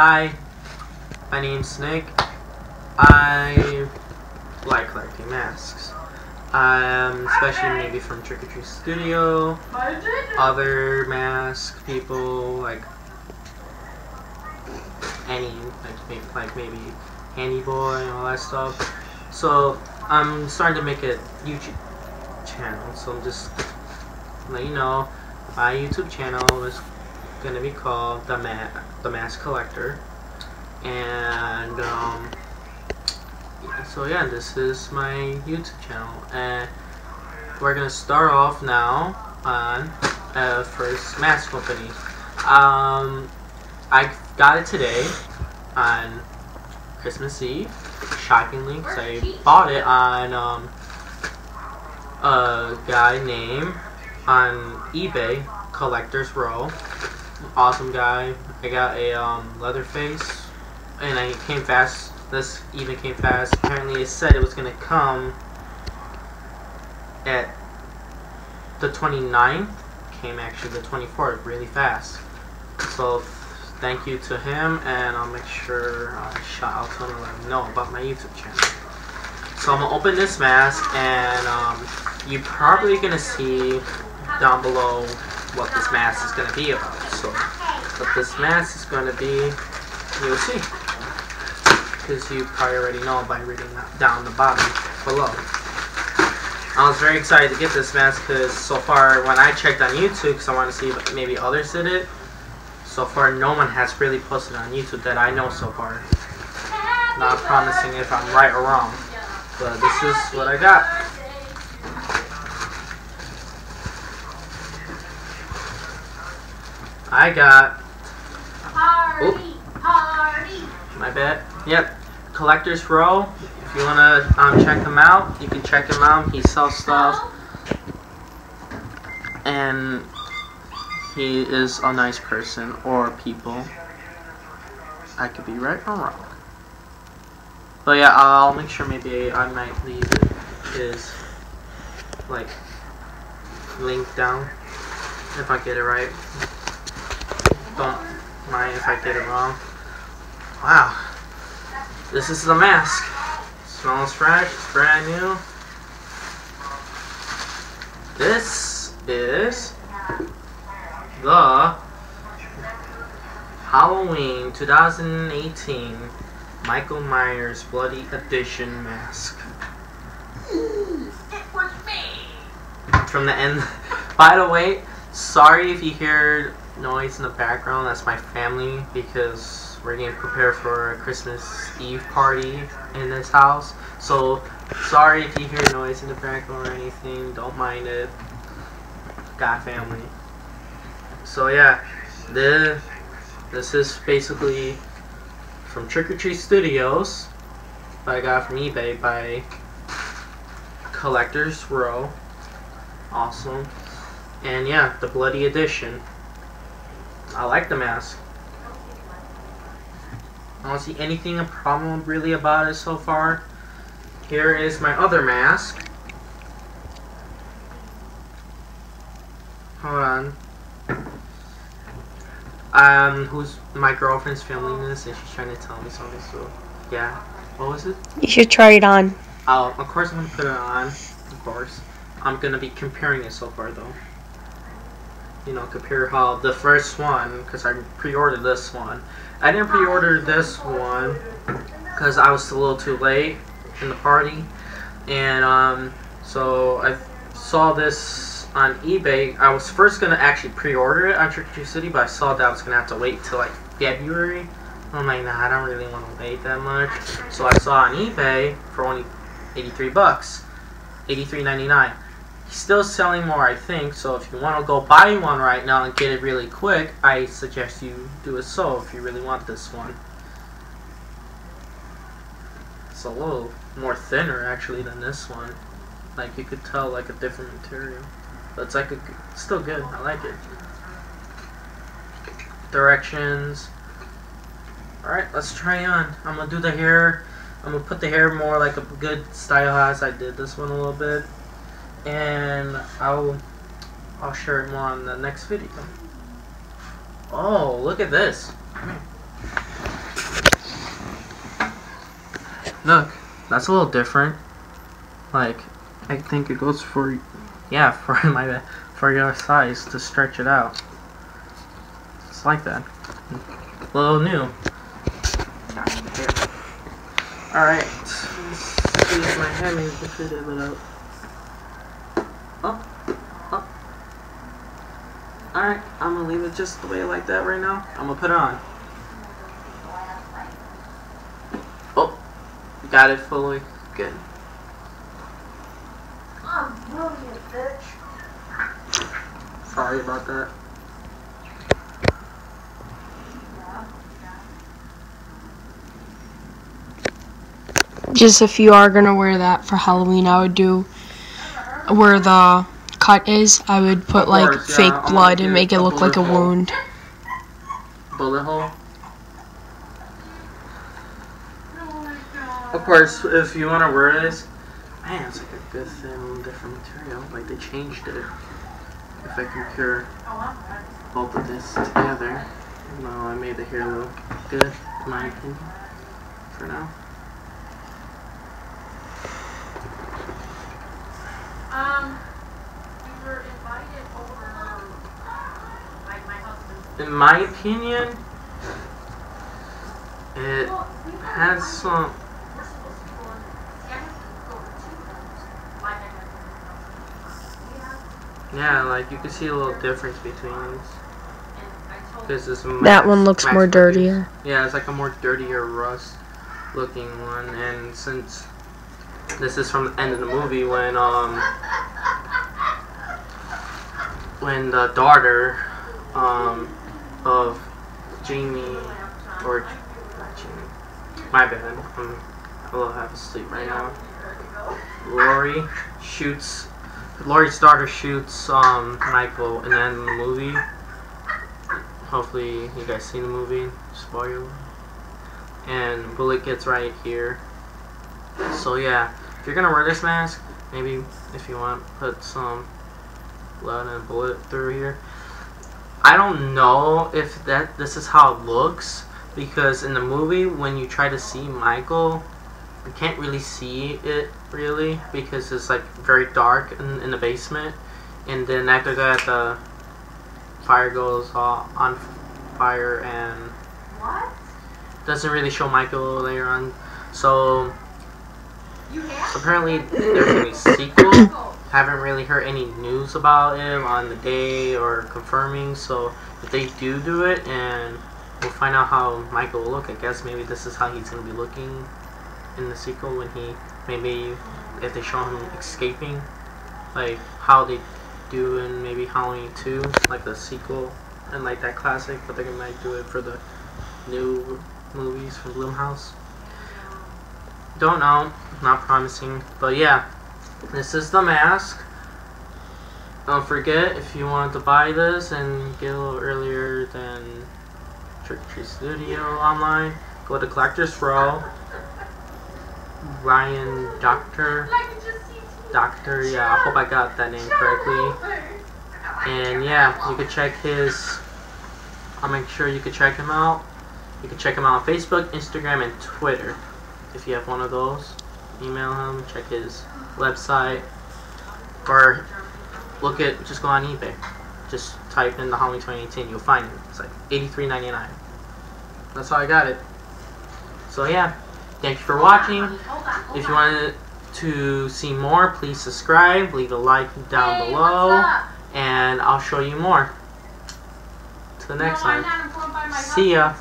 Hi, my name's Nick. I like collecting masks. Um, especially maybe from Trick or Treat Studio, other mask people, like any, like maybe, like maybe Handy Boy and all that stuff. So I'm starting to make a YouTube channel. So I'm just let you know my YouTube channel is gonna be called the Ma the Mask Collector, and um, so yeah, this is my YouTube channel, and we're gonna start off now on uh, first mass company. Um, I got it today on Christmas Eve, shockingly, because I bought it on um, a guy named on eBay, Collector's Row. Awesome guy. I got a um, Leatherface, and I came fast. This even came fast. Apparently, it said it was gonna come at the 29th. Came actually the 24th, really fast. So thank you to him, and I'll make sure I shout out to him let him know about my YouTube channel. So I'm gonna open this mask, and um, you're probably gonna see down below what this mask is gonna be about. So this mask is gonna be, you'll see, because you probably already know by reading down the bottom below. I was very excited to get this mask because so far when I checked on YouTube, because I want to see if maybe others did it, so far no one has really posted on YouTube that I know so far. Not promising if I'm right or wrong, but this is what I got. I got. Party, party. My bad. Yep. Collector's Row. If you wanna um, check him out, you can check him out. He sells stuff, and he is a nice person or people. I could be right or wrong. But yeah, I'll make sure maybe I might leave his like link down if I get it right. Don't mind if I get it wrong. Wow. This is the mask. Smells fresh, it's brand new. This is the Halloween 2018 Michael Myers Bloody Edition mask. It was me. From the end. By the way, sorry if you hear noise in the background. That's my family because we're getting prepared for a Christmas Eve party in this house. So sorry if you hear noise in the background or anything. Don't mind it. Got family. So yeah, the this is basically from Trick or Treat Studios. That I got from eBay by Collector's Row. Awesome. And yeah, the Bloody Edition. I like the mask. I don't see anything a problem really about it so far. Here is my other mask. Hold on. Um, who's my girlfriend's filming this and she's trying to tell me something, so yeah. What was it? You should try it on. Oh, of course I'm gonna put it on. Of course. I'm gonna be comparing it so far though. You know, compare how the first one, because I pre-ordered this one. I didn't pre-order this one because I was a little too late in the party, and um, so I saw this on eBay. I was first gonna actually pre-order it on Trick or Treat City, but I saw that I was gonna have to wait till like February. I'm like, nah, I don't really want to wait that much. So I saw on eBay for only 83 bucks, 83.99. He's still selling more, I think. So if you want to go buy one right now and get it really quick, I suggest you do it so if you really want this one. It's a little more thinner actually than this one. Like you could tell, like a different material. But it's like a, it's still good. I like it. Directions. Alright, let's try on. I'm gonna do the hair. I'm gonna put the hair more like a good style as I did this one a little bit and I'll I'll share more on the next video. Oh, look at this. Look, that's a little different. Like, I think it goes for, yeah, for my for your size to stretch it out. It's like that. A little new. Alright. See if my hand is. Up. Up. Alright, I'm gonna leave it just the way like that right now. I'm gonna put it on. Oh. Got it fully. Good. I'm brilliant, bitch. Sorry about that. Just if you are gonna wear that for Halloween, I would do where the cut is. I would put Of like yeah, fake gonna blood and make it look like a hole. wound. Bullet hole. Of course, if you want to wear this, man, it's like a good thin, different material. Like they changed it. If I compare Oh, I'm both of this together, no, I made the hair look good, in my opinion. For now. Um, we were invited over, like my husband. In my opinion, it Well, we were has some. We're supposed to be going, see, I have to go to two homes, like I had We have, Yeah, like you can see a little difference between these. and I told This is That one looks more Produced. dirtier. Yeah, it's like a more dirtier rust looking one and since this is from the end of the movie when um when the daughter um of Jamie or not Jamie. My bad I'm a little half asleep right now. Laurie shoots Laurie's daughter shoots um Michael and then the movie. Hopefully you guys seen the movie. Spoiler. And bullet gets right here. So yeah if you're gonna wear this mask maybe if you want put some blood and bullet through here I don't know if that this is how it looks because in the movie when you try to see Michael you can't really see it really because it's like very dark in, in the basement and then after that the fire goes all on fire and What? doesn't really show Michael later on. So apparently there's a sequel. Haven't really heard any news about him on the day or confirming. So if they do do it, and we'll find out how Michael will look. I guess maybe this is how he's gonna be looking in the sequel when he maybe if they show him escaping, like how they do in maybe Halloween 2, like the sequel and like that classic, but they're gonna might do it for the new movies from Blumhouse. Don't know, not promising, but yeah, this is the mask. Don't forget if you want to buy this and get a little earlier than Trick Treat Studio online, go to Collectors Row. Ryan Doctor, Doctor, yeah, I hope I got that name correctly. And yeah, you can check his. I'll make sure you can check him out. You can check him out on Facebook, Instagram, and Twitter. If you have one of those, email him. Check his website, or look at just go on eBay. Just type in the Halloween 2018, you'll find it. It's like $83.99. That's how I got it. So yeah, thank you for watching. Hold on, hold If you wanted to see more, please subscribe, leave a like down Hey, below, and I'll show you more. Till the next No, time. not informed by my See ya.